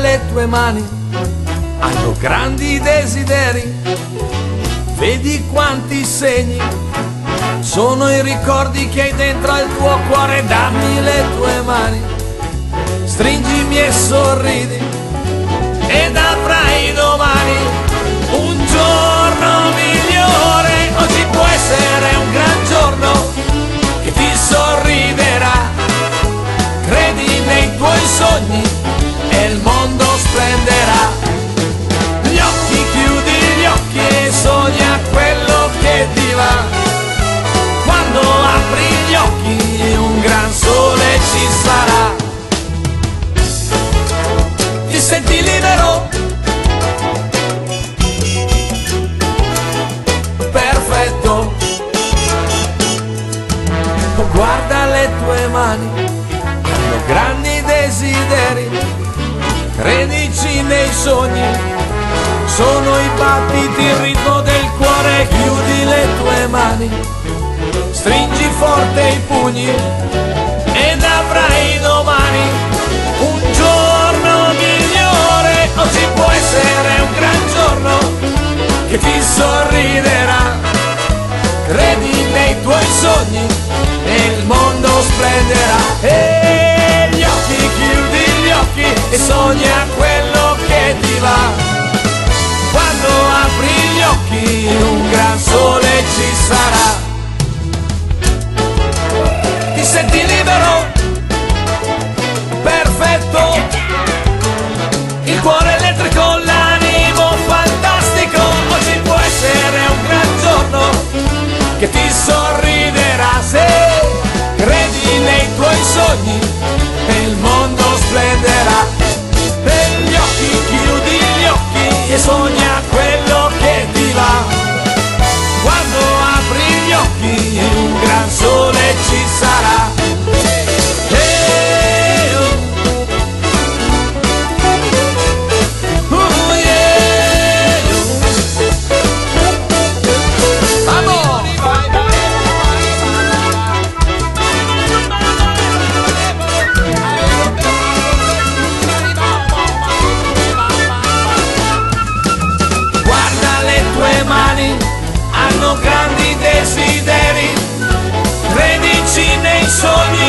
le tue mani hanno grandi desideri. Vedi quanti segni sono i ricordi che hai dentro al tuo cuore. Dammi le tue mani, stringimi e sorridi senti libero. Perfetto. Guarda le tue mani, hanno grandi desideri. Credici nei sogni, sono i battiti, il ritmo del cuore. Chiudi le tue mani, stringi forte i pugni. il mondo splenderà. E gli occhi chiudi gli occhi e sogna Tony. sono grandi desideri, credici nei sogni.